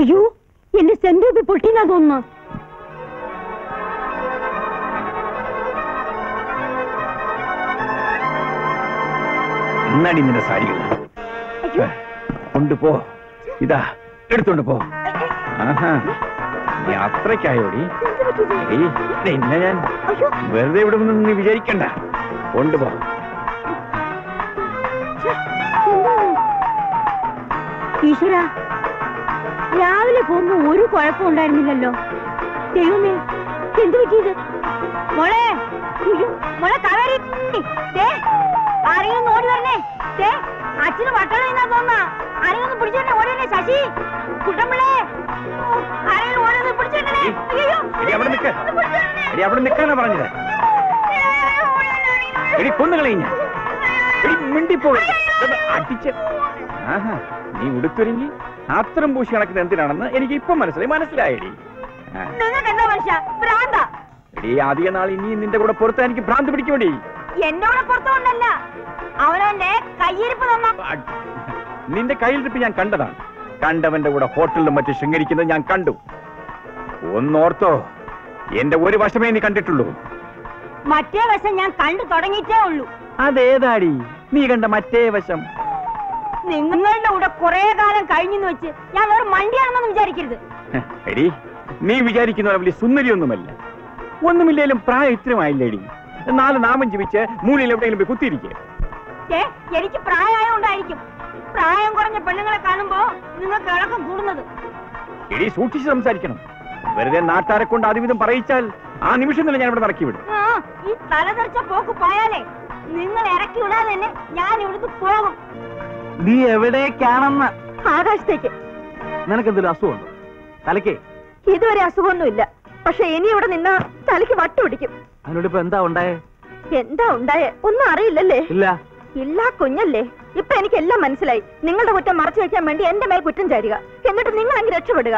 അയ്യോ എന്റെ സെന്റ് പൊട്ടിന്നാ തോന്നുന്നു. എന്നാടി നിന്റെ സാരികൾ കൊണ്ടുപോ. ഇതാ എടുത്തോണ്ട് പോ. നീ അത്രയ്ക്കായോടി നിന്നെ ഞാൻ. വെറുതെ ഇവിടെ നിന്ന് വിചാരിക്കണ്ട. കൊണ്ടുപോ? ഈശ്വര രാവിലെ പോകുമ്പോ ഒരു കുഴപ്പം ഉണ്ടായിരുന്നില്ലല്ലോ. ദൈവമേ എന്ത് പറ്റിയത് മോളെ മോളെ കാവേരി ആരെങ്കിലും ഓടി വരണേ. അച്ഛന് വട്ടള തോന്നാ. ആരെങ്കിലും ഒന്ന് പിടിച്ചോണ്ടേ ശശി. കുട്ടമ്പിളേ ആരെങ്കിലും ഓടി ഒന്ന് അയ്യോ എടി അവിടെ നിൽക്കാനാ പറഞ്ഞത്. എടി എടി മിണ്ടിപ്പോ അടിച്ച്. ആഹാ നീ ഉടുത്തൊരുങ്ങി. അത്തരം പൂശി കണക്കിന് എന്തിനാണെന്ന് എനിക്ക് ഇപ്പം മനസ്സിലായി. മനസ്സിലായി എടി അധിക നാൾ ഇനി നിന്റെ കൂടെ പുറത്ത് എനിക്ക് ഭ്രാന്ത് പിടിക്കൂടി എന്നോട് പുറത്തുകൊണ്ടല്ല അവനവന്റെ കയ്യിരിപ്പ് നിന്റെ കയ്യിലിരിപ്പ് ഞാൻ കണ്ടതാണ്. കണ്ടവന്റെ കൂടെ ഹോട്ടലിലും മറ്റും ശൃംഗരിക്കുന്നത് ഞാൻ കണ്ടു. ഒന്നോർത്തോ എന്റെ ഒരു വശമേ നീ കണ്ടിട്ടുള്ളൂ. മറ്റേ വശം ഞാൻ കണ്ടു തുടങ്ങിയിട്ടേ ഉള്ളൂ. അതേതാടി? നീ കണ്ട മറ്റേ വശം. നിങ്ങളുടെ കൂടെ കുറെ കാലം കഴിഞ്ഞെന്ന് വെച്ച് ഞാൻ വേറെ മണ്ടിയാണെന്നൊന്നും വിചാരിക്കരുത്. എടി നീ വിചാരിക്കുന്ന വലിയ സുന്ദരിയൊന്നുമല്ല. ഒന്നുമില്ലേലും പ്രായം ഇത്രമായില്ലേടി നാല് നാമം ജീവിച്ച് മൂലയിൽ എവിടെയെങ്കിലും പോയി കുത്തിയിരിക്കുക പ്രായമായ എനിക്ക് പ്രായമായോണ്ടായിരിക്കും. പ്രായം കുറഞ്ഞ പെണ്ണുങ്ങളെ കാണുമ്പോ നിങ്ങൾക്ക് ഇളക്കം കൂടുന്നത്. എടി സൂക്ഷിച്ച് സംസാരിക്കണം. വെറുതെ നാട്ടാരെ കൊണ്ട് അതിവിധം പറയിച്ചാൽ ആ നിമിഷം തന്നെ ഞാൻ ഇവിടെ നടക്കി വിടും. ഈ തലതെറിച്ച പോക്ക് പോയാലേ നിങ്ങൾ ഇറക്കി വിടാതെ തന്നെ ഞാൻ ഇവിടുന്ന് പോകും. നീ എവിടേക്കാണെന്ന് ആകാശത്തേക്ക്. നിനക്ക് എന്തെങ്കിലും അസുഖമുണ്ടോ? തലക്കേ ഇതുവരെ അസുഖമൊന്നുമില്ല. പക്ഷെ ഇനി ഇവിടെ നിന്നാ തലയ്ക്ക് വട്ടു പിടിക്കും അതിനോട് ഇപ്പൊ എന്താ ഉണ്ടായേ? എന്താ ഉണ്ടായേ? ഒന്നും അറിയില്ലല്ലേ? ഇല്ല. ഇല്ല കുഞ്ഞല്ലേ. ഇപ്പൊ എനിക്ക് എല്ലാം മനസ്സിലായി. നിങ്ങളുടെ കുറ്റം മറച്ചു വെക്കാൻ വേണ്ടി എന്റെ മേൽ കുറ്റം ചാരുക. എന്നിട്ട് നിങ്ങൾ അങ്ങ് രക്ഷപ്പെടുക.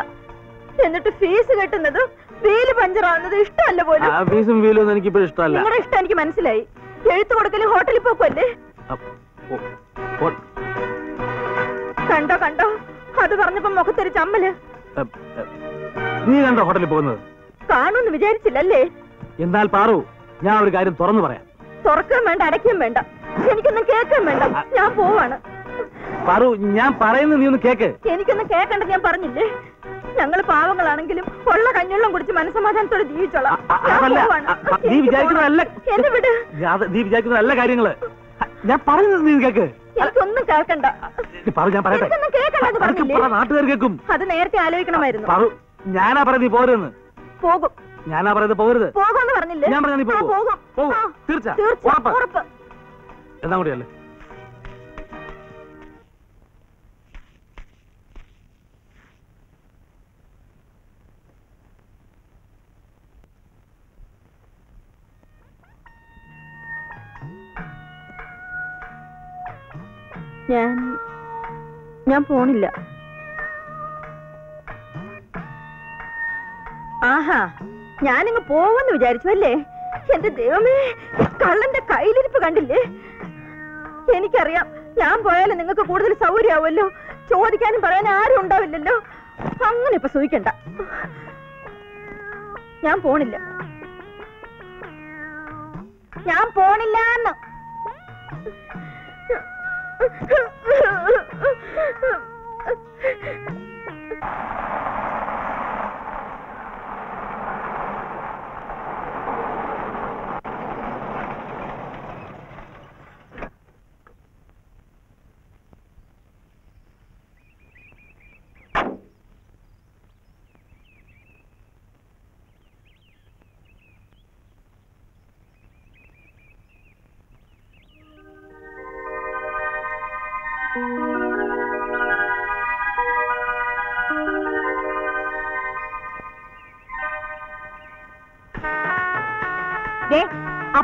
എന്നിട്ട് ഫീസ് കെട്ടുന്നത് വീൽ പഞ്ചറാവുന്നതും ഇഷ്ടമല്ല പോലും. ഫീസും വീലും എനിക്ക് ഇഷ്ടമല്ല. നിങ്ങളുടെ ഇഷ്ടം എനിക്ക് മനസ്സിലായി. എഴുത്തു കൊടുക്കൽ ഹോട്ടലിൽ ഓ- കണ്ടോ കണ്ടോ? അത് പറഞ്ഞപ്പോ മുഖത്തൊരു ചമ്മൽ. നീ കണ്ടോ ഹോട്ടലിൽ പോകുന്നത്? കാണുമെന്ന് വിചാരിച്ചില്ലല്ലേ? എന്നാൽ പാറു ഞാൻ ഒരു കാര്യം തുറന്നു പറയാം. തുറക്കാൻ വേണ്ട അടയ്ക്കാൻ വേണ്ട. എനിക്കൊന്നും കേൾക്കാൻ വേണ്ട. ഞാൻ പോവാണ്. പാറു ഞാൻ പറയുന്നത് നീ ഒന്ന് കേക്ക്. എനിക്കൊന്നും കേൾക്കണ്ട ഞാൻ പറഞ്ഞില്ലേ? ഞങ്ങൾ പാവങ്ങളാണെങ്കിലും ഉള്ള കഞ്ഞുള്ളം കുടിച്ച് മനസ്സമാധാനത്തോടെ ജീവിച്ചോളാം. നീ വിചാരിക്കുന്നതല്ല. എന്നെ വിട്. നീ വിചാരിക്കുന്ന നല്ല കാര്യങ്ങൾ. ഞാൻ പറയുന്നത് നീ കേക്ക്. എനിക്കൊന്നും കേൾക്കണ്ട. പറു ഞാൻ പറയട്ടെ. നാട്ടുകാർ കേൾക്കും. അത് നേരത്തെ ആലോചിക്കണമായിരുന്നു. പറു ഞാനാ പറയുന്നത് നീ പോരുന്ന് പോകും. ഞാനാ പറയുന്നത് പോകരുത് പോകാന്ന് പറഞ്ഞില്ലേ? ഞാൻ പറഞ്ഞാ നീ പോകും. പോകും. തീർച്ച? ഉറപ്പ്. എന്നാ കൂടിയല്ലേ ഞാൻ ഞാൻ പോണില്ല. ആഹാ ഞാനിങ്ങ് പോവെന്ന് വിചാരിച്ചു അല്ലേ എന്റെ ദൈവമേ കള്ളന്റെ കയ്യിലിരിപ്പ് കണ്ടില്ലേ? എനിക്കറിയാം ഞാൻ പോയാലും നിങ്ങൾക്ക് കൂടുതൽ സൗകര്യമാവുമല്ലോ. ചോദിക്കാനും പറയാനും ആരും ഉണ്ടാവില്ലല്ലോ. അങ്ങനെ ഇപ്പൊ സൂഹിക്കണ്ട ഞാൻ പോണില്ല. ഞാൻ പോണില്ലാന്ന്. Oh,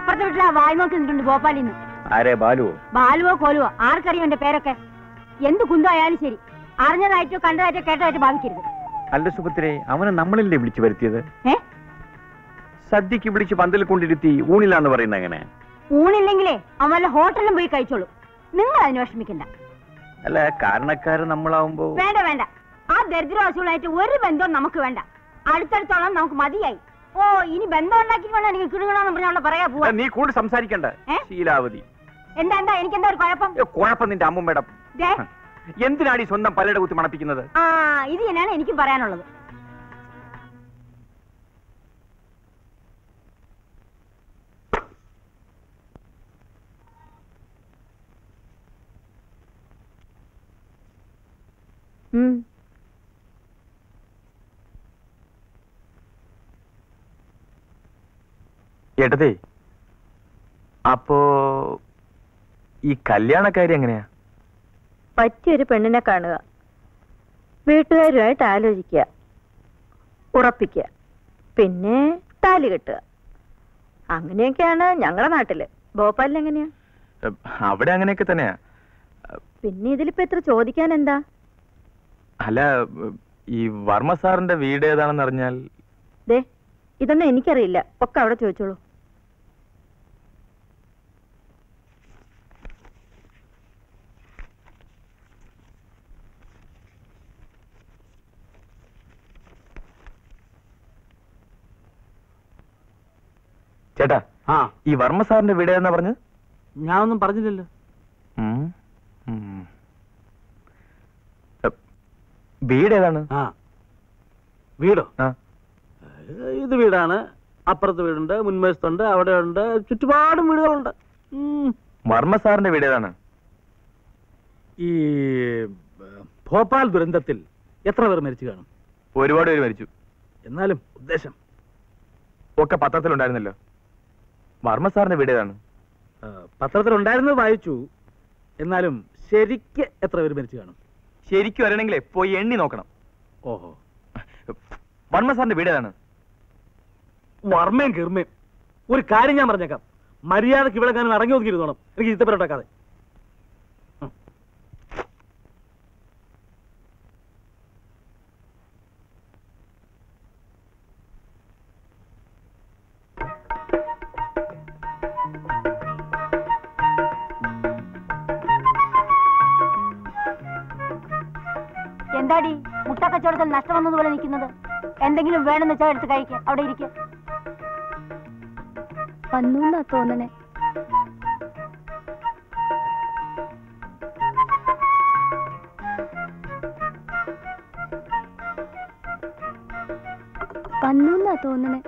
അപ്പുറത്തെ വീട്ടിൽ ആ വായി നോക്കി നിന്നിട്ടുണ്ട് ആരെ ബാലുവോ? ബാലുവോ കോലുവോ ആർക്കറിയും എന്റെ പേരൊക്കെ? എന്ത് കുന്തോ ആയാലും ശരി. അറിഞ്ഞതായിട്ടോ കണ്ടതായിട്ടോ കേട്ടതായിട്ടോ ഭാവിക്കരുത് അല്ല സുഭദ്രേ അവനെ നമ്മളല്ലേ വിളിച്ചു വരുത്തിയത്? സദ്യക്ക് വിളിച്ച് പന്തൽ കൊണ്ടിരുത്തി ഊണിലാന്ന് പറയുന്ന എങ്ങനെ? ഊണില്ലെങ്കിലേ അവൻ വല്ല ഹോട്ടലിലും പോയി കഴിച്ചോളൂ. നിങ്ങൾ അതിന് വിഷമിക്കണ്ട. അല്ല കാരണക്കാര് നമ്മളാവുമ്പോ വേണ്ട വേണ്ട. ആ ദരിദ്രവാസികളായിട്ട് ഒരു ബന്ധവും നമുക്ക് വേണ്ട. അടുത്തടുത്തോളം നമുക്ക് മതിയായി. ഓ ഇനി ബന്ധം ഉണ്ടാക്കി വേണം എനിക്ക് കിടുകണമെന്ന് പറഞ്ഞ അവളെ പറയാ പോവാ. നീ കൂടുതൽ സംസാരിക്കണ്ട. ഏ? ശീലാവതി. എന്താ എന്താ എനിക്കെന്താ ഒരു കുഴപ്പം? ഏ, കുഴപ്പം നിന്റെ ദേ, എന്തിനാണ് ഈ സ്വന്തം പലയുടെ കുത്തി മണപ്പിക്കുന്നത്? ആ ഇത് തന്നെയാണ് എനിക്കും പറയാനുള്ളത്. ഉം. ഏട്ടതേ അപ്പോ ഈ കല്യാണ കാര്യം എങ്ങനെയാ? പറ്റിയൊരു പെണ്ണിനെ കാണുക. വീട്ടുകാരുമായിട്ട് ആലോചിക്കുക. ഉറപ്പിക്കുക. പിന്നെ താലി കെട്ടുക. അങ്ങനെയൊക്കെയാണ് ഞങ്ങളുടെ നാട്ടിൽ. ഭോപ്പാലിൽ എങ്ങനെയാ? അവിടെ അങ്ങനെയൊക്കെ തന്നെയാ. പിന്നെ ഇതിലിപ്പോ എത്ര ചോദിക്കാൻ എന്താ? അല്ല ഈ വർമ്മ സാറിന്റെ വീട് ഏതാണെന്ന് അറിഞ്ഞാൽ ദേ ഇതൊന്നും എനിക്കറിയില്ല. ഒക്കെ അവിടെ ചോദിച്ചോളൂ. ചേട്ടാ ആ. ഈ വർമ്മ സാറിന്റെ വീട് എന്നാ പറഞ്ഞു ഞാൻ ഒന്നും പറഞ്ഞില്ലല്ലോ വീട് ഏതാണ്? ആ. വീടോ? ഇത് വീടാണ്. അപ്പുറത്ത് വീടുണ്ട് മുൻവശത്തുണ്ട് അവിടെ ഉണ്ട് ചുറ്റുപാടും വീടുകളുണ്ട്. വർമ്മ സാറിന്റെ വീട് ഏതാണ്? ഈ ഭോപ്പാൽ ദുരന്തത്തിൽ എത്ര പേർ മരിച്ചു കാണും? ഒരുപാട് പേര് മരിച്ചു. എന്നാലും ഉദ്ദേശം. ഒക്കെ പത്രത്തിലുണ്ടായിരുന്നല്ലോ. വർമ്മ സാറിന്റെ വീട് ഏതാണ് ഉണ്ടായിരുന്നത് പത്രത്തിലുണ്ടായിരുന്നത് വായിച്ചു. എന്നാലും ശരിക്ക് എത്ര പേര് മരിച്ചു കാണും? ശരിക്കും വരണമെങ്കിലേ പോയി എണ്ണി നോക്കണം. ഓഹോ. വർമ്മ സാറിന്റെ വീട് ഏതാണ് വർമ്മയും കീർമ്മയും ഒരു കാര്യം ഞാൻ പറഞ്ഞേക്കാം. മര്യാദയ്ക്ക് ഇവിടെ ഞാൻ ഇറങ്ങി നോക്കിയിരുന്നോണം. എനിക്ക് ഇഷ്ടപ്പെട്ടാക്കാതെ എന്താടി മുട്ട കച്ചവടത്തിൽ നഷ്ടം വന്നതുപോലെ നിൽക്കുന്നത്? എന്തെങ്കിലും വേണമെന്ന് വെച്ചാൽ എടുത്ത് കഴിക്കുക അവിടെ ഇരിക്കുക വന്നു തോന്നണേ. വന്നു തോന്നണേ.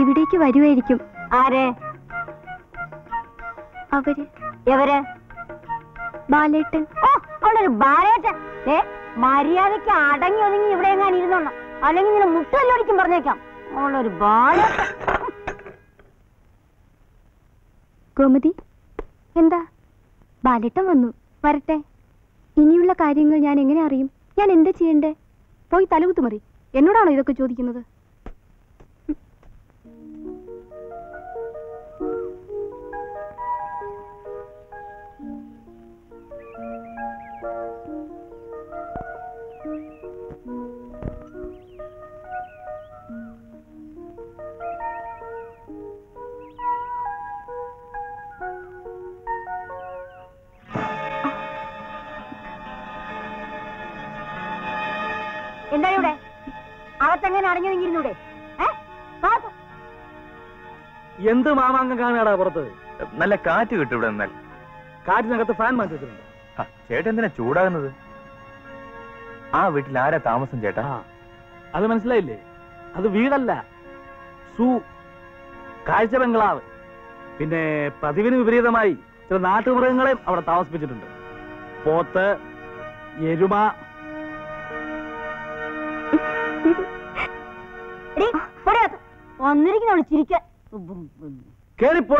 ഇവിടേക്ക് വരുമായിരിക്കും ആരെ? അവർ. എവര്? ബാലേട്ടൻ. ഓ അവളൊരു ബാലേട്ടൻ. ഏ മര്യാദയ്ക്ക് അടങ്ങി ഒതുങ്ങി ഇവിടെ എങ്ങാൻ ഇരുന്നോണം. അല്ലെങ്കിൽ ഇങ്ങനെ മുട്ടല്ലൊടിക്കും പറഞ്ഞേക്കാം. അവളൊരു ബാലേട്ടൻ. ഗോമതി എന്താ? ബാലേട്ടൻ വന്നു. വരട്ടെ. ഇനിയുള്ള കാര്യങ്ങൾ ഞാൻ എങ്ങനെ അറിയും? ഞാൻ എന്താ ചെയ്യണ്ടേ? പോയി തലകുത്തുമറി. എന്നോടാണോ ഇതൊക്കെ ചോദിക്കുന്നത്? ഏ? കാത്തു. എന്ത് മാമാങ്കം കാണാടാ പുറത്ത്? നല്ല കാറ്റ് കിട്ടും ഇവിടെ നിന്നാൽ. കാറ്റിനകത്ത് ഫാൻ മാറ്റി വെച്ചിട്ടുണ്ട്. ചേട്ടൻ എന്തിനാ ചൂടാകുന്നത്? ആ വീട്ടിൽ ആരാ താമസം ചേട്ടാ? അത് മനസ്സിലായില്ലേ? അത് വീടല്ല. സൂ. കാഴ്ച ബംഗ്ലാവ്. പിന്നെ പതിവിന് വിപരീതമായി ചില നാട്ടുമൃഗങ്ങളെ അവിടെ താമസിപ്പിച്ചിട്ടുണ്ട്. പോത്ത് എരുമ. എടീ, വിളിച്ചിരിക്കാൻ അകത്ത്. വന്നിരിക്കുന്നവൾ കേറിപ്പോ